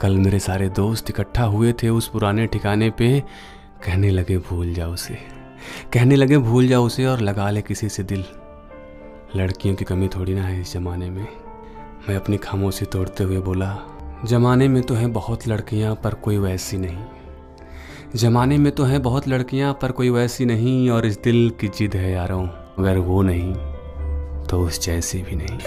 कल मेरे सारे दोस्त इकट्ठा हुए थे उस पुराने ठिकाने पे। कहने लगे, भूल जाओ उसे। कहने लगे, भूल जाओ उसे और लगा ले किसी से दिल। लड़कियों की कमी थोड़ी ना है इस ज़माने में। मैं अपनी खामोशी तोड़ते हुए बोला, ज़माने में तो हैं बहुत लड़कियाँ, पर कोई वैसी नहीं। ज़माने में तो हैं बहुत लड़कियाँ, पर कोई वैसी नहीं, और इस दिल की जिद है यारों, अगर वो नहीं तो उस जैसी भी नहीं।